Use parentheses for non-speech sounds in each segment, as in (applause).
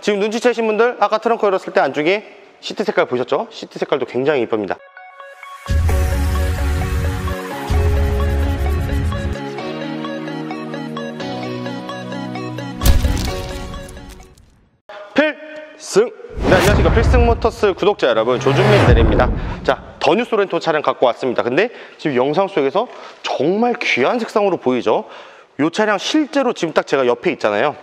지금 눈치채신 분들 아까 트렁크 열었을 때 안쪽에 시트 색깔 보셨죠? 시트 색깔도 굉장히 이쁩니다. 필승! 네, 안녕하십니까. 필승모터스 구독자 여러분, 조준민 대리입니다. 자, 더뉴 소렌토 차량 갖고 왔습니다. 근데 지금 영상 속에서 정말 귀한 색상으로 보이죠? 이 차량 실제로 지금 딱 제가 옆에 있잖아요.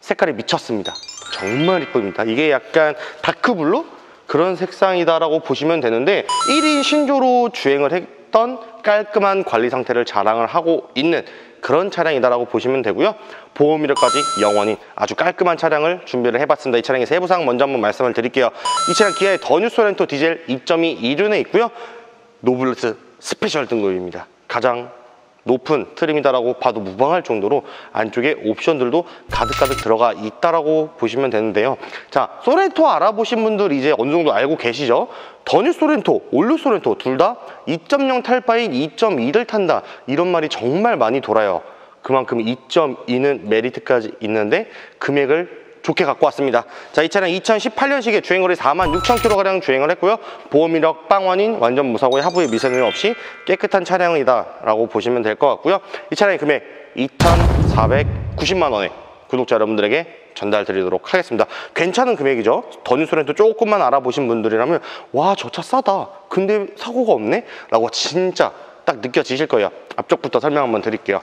색깔이 미쳤습니다. 정말 이쁩니다. 이게 약간 dark blue? 그런 색상이다라고 보시면 되는데 1인 신조로 주행을 했던 깔끔한 관리 상태를 자랑을 하고 있는 그런 차량이다라고 보시면 되고요. 보험 이력까지 영원의 아주 깔끔한 차량을 준비를 해봤습니다. 이 차량의 세부사항 먼저 한번 말씀을 드릴게요. 이 차량 기아의 더 뉴 소렌토 디젤 2.2 이륜이고요. 노블레스 스페셜 등급입니다. 가장 높은 트림이다라고 봐도 무방할 정도로 안쪽에 옵션들도 가득가득 들어가 있다라고 보시면 되는데요. 자, 소렌토 알아보신 분들 이제 어느 정도 알고 계시죠? 더뉴 소렌토, 올뉴 소렌토 둘 다 2.0 탈 바엔 2.2를 탄다. 이런 말이 정말 많이 돌아요. 그만큼 2.2는 메리트까지 있는데 금액을 좋게 갖고 왔습니다. 자, 이 차량 2018년식에 주행거리 4만 6천 킬로가량 주행을 했고요. 보험 이력 빵원인 완전 무사고의 하부에 미세누이 없이 깨끗한 차량이다 라고 보시면 될 것 같고요. 이 차량의 금액 2,490만 원에 구독자 여러분들에게 전달 드리도록 하겠습니다. 괜찮은 금액이죠. 더뉴소렌토 조금만 알아보신 분들이라면 와, 저 차 싸다. 근데 사고가 없네? 라고 진짜 딱 느껴지실 거예요. 앞쪽부터 설명 한번 드릴게요.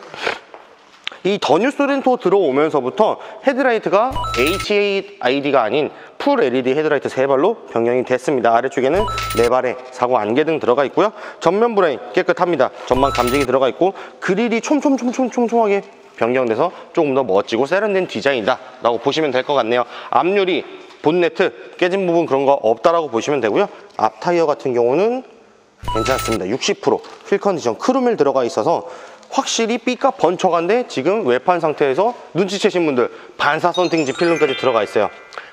이 더뉴 소렌토 들어오면서부터 헤드라이트가 HID가 아닌 full LED 헤드라이트 세 발로 변경이 됐습니다. 아래쪽에는 네 발의 4구 안개등 들어가 있고요. 전면 프레임 깨끗합니다. 전방 감지기 들어가 있고 그릴이 촘촘촘촘촘하게 변경돼서 조금 더 멋지고 세련된 디자인이다 라고 보시면 될 것 같네요. 앞유리, 본네트 깨진 부분 그런 거 없다라고 보시면 되고요. 앞 타이어 같은 경우는 괜찮습니다. 60%휠 컨디션 크롬휠 들어가 있어서 확실히 삐까 번쩍한데 지금 외판 상태에서 눈치채신 분들 반사 썬팅지 필름까지 들어가 있어요.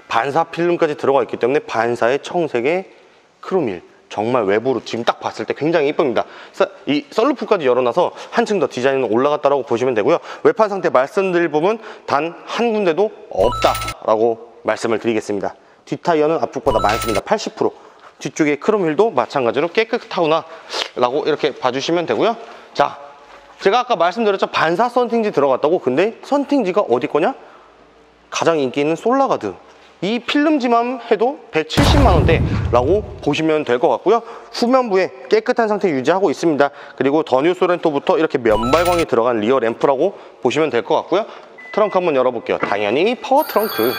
반사 필름까지 들어가 있기 때문에 반사의 청색의 크로밀 정말 외부로 지금 딱 봤을 때 굉장히 이쁩니다. 이 썰루프까지 열어놔서 한층 더 디자인은 올라갔다고 보시면 되고요. 외판 상태 말씀드릴 부분 단 한 군데도 없다라고 말씀을 드리겠습니다. 뒷타이어는 앞쪽보다 많습니다. 80% 뒤쪽에 크롬 휠도 마찬가지로 깨끗하구나 라고 이렇게 봐주시면 되고요. 자 제가 아까 말씀드렸죠. 반사 선팅지 들어갔다고? 근데 선팅지가 어디 거냐? 가장 인기 있는 솔라가드. 이 필름지만 해도 170만원대 라고 보시면 될 것 같고요. 후면부에 깨끗한 상태 유지하고 있습니다. 그리고 더뉴 소렌토부터 이렇게 면발광이 들어간 rear 램프라고 보시면 될 것 같고요. 트렁크 한번 열어볼게요. 당연히 파워 트렁크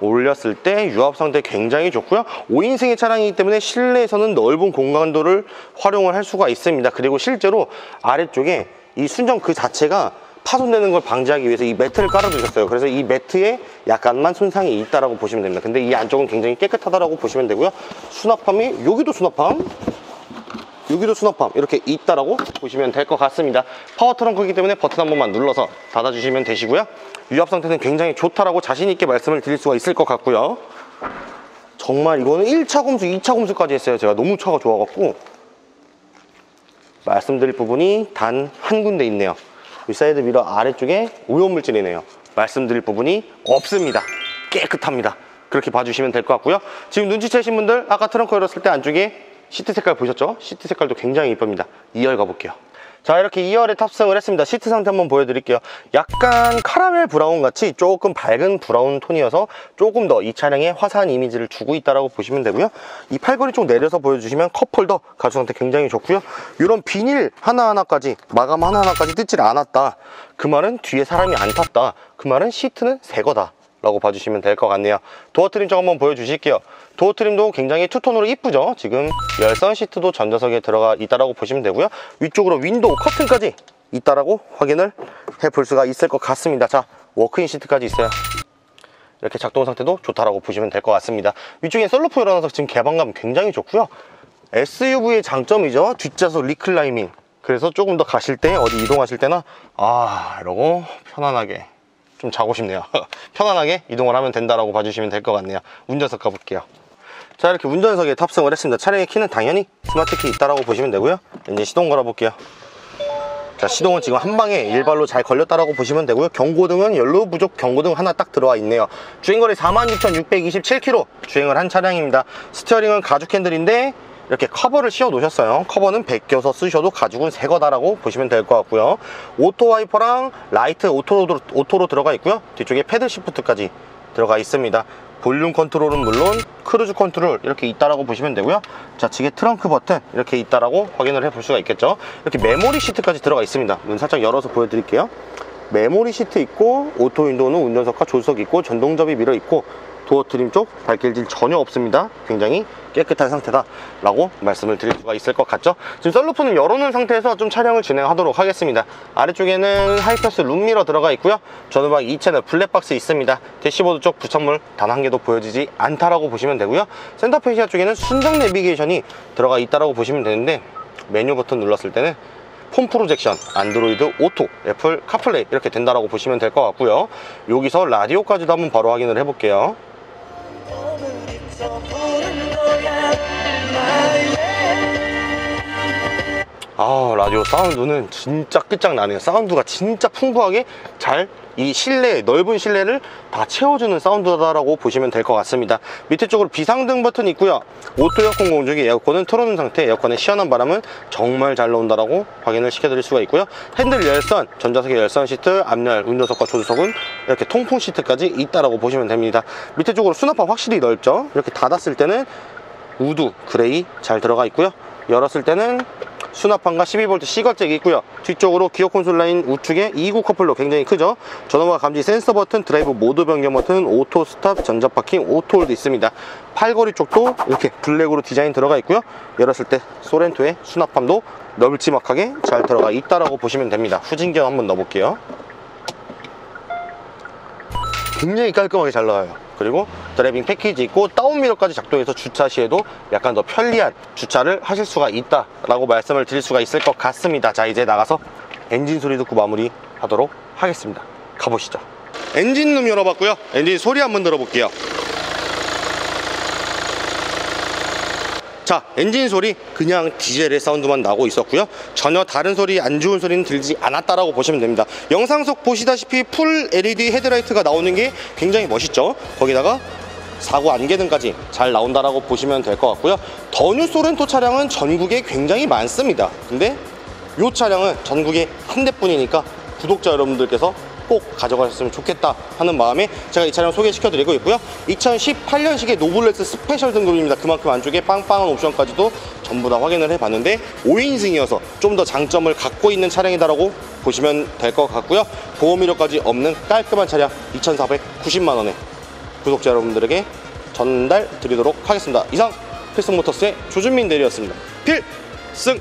올렸을 때 유압 상태 굉장히 좋고요. 5인승의 차량이기 때문에 실내에서는 넓은 공간도를 활용을 할 수가 있습니다. 그리고 실제로 아래쪽에 이 순정 그 자체가 파손되는 걸 방지하기 위해서 이 매트를 깔아주셨어요. 그래서 이 매트에 약간만 손상이 있다고 보시면 됩니다. 근데 이 안쪽은 굉장히 깨끗하다고 보시면 되고요. 수납함이 여기도 수납함 여기도 수납함 이렇게 있다라고 보시면 될 것 같습니다. 파워 트렁크이기 때문에 버튼 한 번만 눌러서 닫아주시면 되시고요. 유압 상태는 굉장히 좋다라고 자신 있게 말씀을 드릴 수가 있을 것 같고요. 정말 이거는 1차 검수, 2차 검수까지 했어요. 제가 너무 차가 좋아갖고. 말씀드릴 부분이 단 한 군데 있네요. 이 사이드 미러 아래쪽에 오염물질이네요. 말씀드릴 부분이 없습니다. 깨끗합니다. 그렇게 봐주시면 될 것 같고요. 지금 눈치채신 분들 아까 트렁크 열었을 때 안쪽에 시트 색깔 보셨죠? 시트 색깔도 굉장히 이쁩니다. 2열 가볼게요. 자 이렇게 2열에 탑승을 했습니다. 시트 상태 한번 보여드릴게요. 약간 카라멜 브라운 같이 조금 밝은 브라운 톤이어서 조금 더 이 차량에 화사한 이미지를 주고 있다고 보시면 되고요. 이 팔걸이 쪽 내려서 보여주시면 컵홀더 가죽 상태 굉장히 좋고요. 이런 비닐 하나하나까지 마감 하나하나까지 뜯질 않았다. 그 말은 뒤에 사람이 안 탔다. 그 말은 시트는 새 거다 라고 봐주시면 될 것 같네요. 도어 트림 쪽 한번 보여주실게요. 도어 트림도 굉장히 투톤으로 이쁘죠? 지금 열선 시트도 전좌석에 들어가 있다고 보시면 되고요. 위쪽으로 윈도우 커튼까지 있다라고 확인을 해 볼 수가 있을 것 같습니다. 자 walk-in 시트까지 있어요. 이렇게 작동 상태도 좋다라고 보시면 될 것 같습니다. 위쪽에 선루프 열어놔서 지금 개방감 굉장히 좋고요. SUV의 장점이죠. 뒷좌석 reclining. 그래서 조금 더 가실 때 어디 이동하실 때나 아 이러고 편안하게 좀 자고 싶네요. (laughs) 편안하게 이동을 하면 된다고 봐주시면 될 것 같네요. 운전석 가볼게요. 자 이렇게 운전석에 탑승을 했습니다. 차량의 키는 당연히 스마트 키 있다고 보시면 되고요. 이제 시동 걸어 볼게요. 자 시동은 지금 한 방에 일발로 잘 걸렸다라고 보시면 되고요. 경고등은 연료 부족 경고등 하나 딱 들어와 있네요. 주행거리 46,627km 주행을 한 차량입니다. steering은 가죽 핸들인데 이렇게 커버를 씌워 놓으셨어요. 커버는 벗겨서 쓰셔도 가죽은 새 거다라고 보시면 될 것 같고요. auto 와이퍼랑 라이트 auto로, auto로 들어가 있고요. 뒤쪽에 paddle shift까지 들어가 있습니다. 볼륨 컨트롤은 물론 cruise control 이렇게 있다라고 보시면 되고요. 자 이제 트렁크 버튼 이렇게 있다라고 확인을 해 볼 수가 있겠죠. 이렇게 메모리 시트까지 들어가 있습니다. 문 살짝 열어서 보여드릴게요 메모리 시트 있고 auto window는 운전석과 조수석 있고 전동접이 미러 있고 door trim 쪽 발길질 전혀 없습니다. 굉장히 깨끗한 상태다 라고 말씀을 드릴 수가 있을 것 같죠? 지금 선루프는 열어놓은 상태에서 좀 촬영을 진행하도록 하겠습니다. 아래쪽에는 하이패스 룸미러 들어가 있고요. 전후방 2채널 블랙박스 있습니다. 대시보드 쪽 부착물 단 한 개도 보여지지 않다라고 보시면 되고요. center fascia 쪽에는 순정 내비게이션이 들어가 있다라고 보시면 되는데 메뉴 버튼 눌렀을 때는 phone projection, 안드로이드 오토, 애플 카플레이 이렇게 된다라고 보시면 될 것 같고요. 여기서 라디오까지도 한번 바로 확인을 해볼게요 아 라디오 사운드는 진짜 끝장나네요. 사운드가 진짜 풍부하게 잘 이 실내 넓은 실내를 다 채워주는 사운드다라고 보시면 될 것 같습니다. 밑에 쪽으로 비상등 버튼 있고요. auto 에어컨 공조기 에어컨은 틀어놓은 상태 에어컨의 시원한 바람은 정말 잘 나온다라고 확인을 시켜드릴 수가 있고요. 핸들 열선 전좌석의 열선 시트 앞열 운전석과 조수석은 이렇게 통풍 시트까지 있다라고 보시면 됩니다. 밑에 쪽으로 수납판 확실히 넓죠? 이렇게 닫았을 때는 wood grain 잘 들어가 있고요. 열었을 때는 수납판과 12V 시거잭이 있고요. 뒤쪽으로 기어 콘솔 라인 우측에 2구 컵홀더 굉장히 크죠? 전원과 감지 센서 버튼 drive mode 변경 버튼 auto stop 전자 parking auto hold 있습니다. 팔걸이 쪽도 이렇게 블랙으로 디자인 들어가 있고요. 열었을 때 쏘렌토의 수납함도 널찍막하게 잘 들어가 있다라고 보시면 됩니다. 후진 기어 한번 넣어볼게요. 굉장히 깔끔하게 잘 나와요 그리고 driving 패키지 있고 down mirror까지 작동해서 주차 시에도 약간 더 편리한 주차를 하실 수가 있다라고 말씀을 드릴 수가 있을 것 같습니다. 자 이제 나가서 엔진 소리 듣고 마무리 하도록 하겠습니다. 가보시죠. 엔진룸 열어봤고요. 엔진 소리 한번 들어볼게요 자 엔진 소리 그냥 디젤의 사운드만 나고 있었고요. 전혀 다른 소리 안 좋은 소리는 들지 않았다라고 보시면 됩니다. 영상 속 보시다시피 full LED 헤드라이트가 나오는 게 굉장히 멋있죠? 거기다가 4구 안개등까지 잘 나온다라고 보시면 될 것 같고요. 더뉴 쏘렌토 차량은 전국에 굉장히 많습니다. 근데 이 차량은 전국에 한 대뿐이니까 구독자 여러분들께서 꼭 가져가셨으면 좋겠다 하는 마음에 제가 이 차량 소개시켜 드리고 있고요. 2018년식의 노블레스 스페셜 등급입니다. 그만큼 안쪽에 빵빵한 옵션까지도 전부 다 확인을 해 봤는데 5인승이어서 좀 더 장점을 갖고 있는 차량이다라고 보시면 될 것 같고요. 보험 이력까지 없는 깔끔한 차량 2,490만 원에 구독자 여러분들에게 전달 드리도록 하겠습니다. 이상 필승모터스의 조준민 대리였습니다. 필승